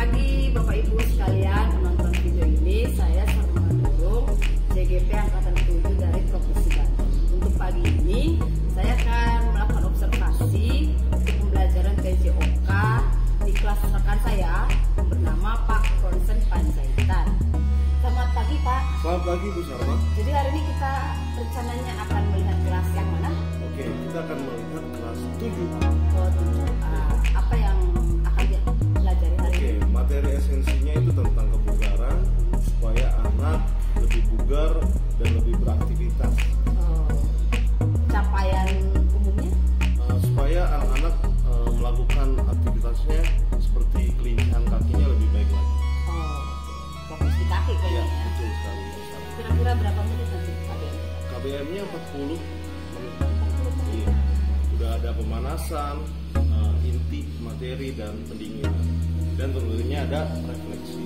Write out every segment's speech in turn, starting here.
pagi Bapak Ibu sekalian menonton video ini saya Sarma Nurung JGP Angkatan 7 dari Provinsi Banten. Untuk pagi ini saya akan melakukan observasi untuk pembelajaran PJOK di kelas rekan saya yang bernama Pak Konsen Panjaitan. Selamat pagi Pak. Selamat pagi Bu Sarma. Jadi hari ini kita rencananya akan melihat kelas yang mana? Oke, kita akan melihat kelas 7. Bugar dan lebih beraktivitas. Oh, capaian umumnya? Uh, supaya anak-anak uh, melakukan aktivitasnya seperti kelincahan kakinya lebih baik lagi. Oh, fokus di kaki Iya, kayaknya ya. betul sekali. Kira-kira berapa menit nanti KBM? KBM-nya 40 menit. Iya. Udah ada pemanasan, uh, inti materi dan pendinginan. Dan tentunya ada refleksi.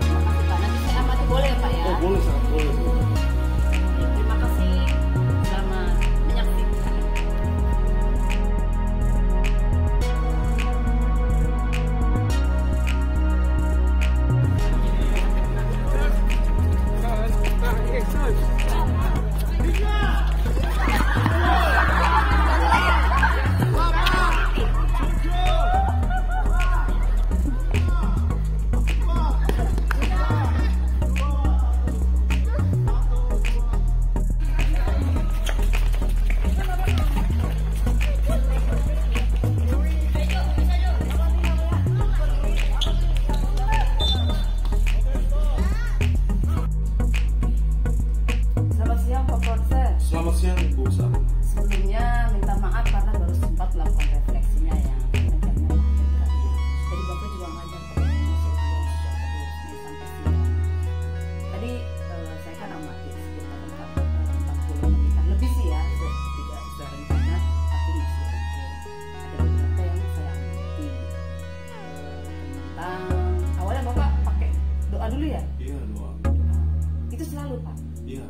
Terima kasih Pak. Nanti saya amati boleh ya Pak ya? Oh, boleh Selamat siang, Bu Sarma. Sebelumnya minta maaf karena baru sempat melakukan refleksinya yang tadi. Jadi Bapak juga siang. Tadi eh, saya kan amati sekitar 40 menitan lebih sih ya, tidak sesuai rencana tapi masih oke. Ada beberapa yang saya amati Eh, tentang awalnya Bapak pakai doa dulu ya? Iya, doa. Itu selalu Pak. Iya,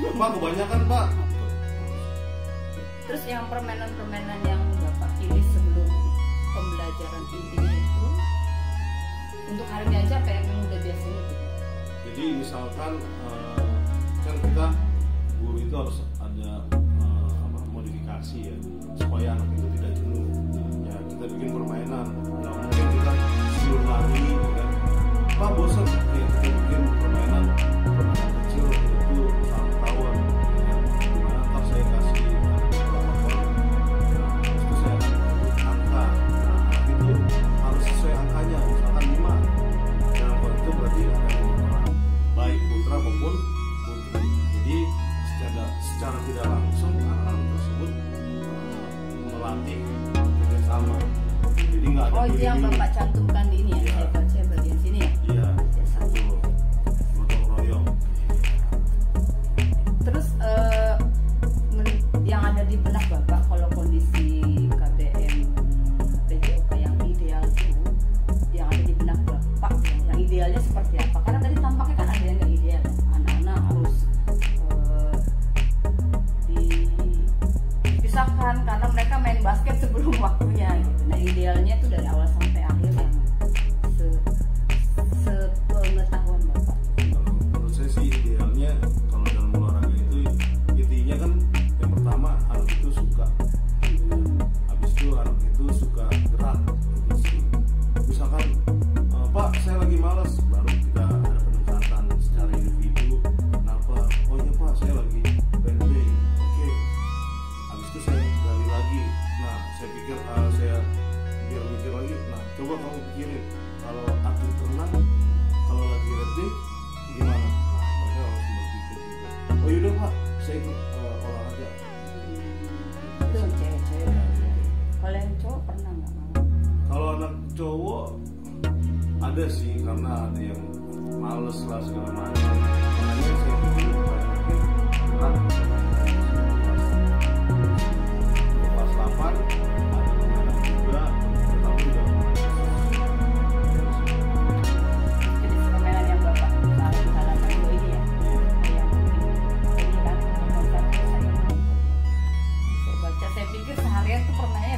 Pak kebanyakan pak. Terus yang permainan-permainan yang Bapak pilih sebelum pembelajaran intinya itu untuk hari ini aja apa yang udah biasanya gitu? Jadi misalkan eh, kan kita guru itu harus ada eh, apa, modifikasi ya supaya anak itu tidak jenuh. Ya kita bikin permainan. Nggak mungkin kita suruh lari ada Oh yang. Bapak cantumkan gitu. Nah idealnya ada sih karena ada yang males lah segala macam. Iya. Saya pikir seharian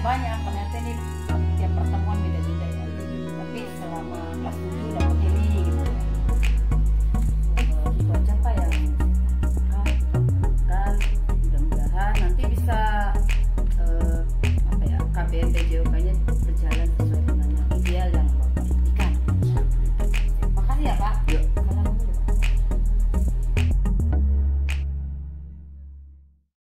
banyak ternyata ini tiap pertemuan 啊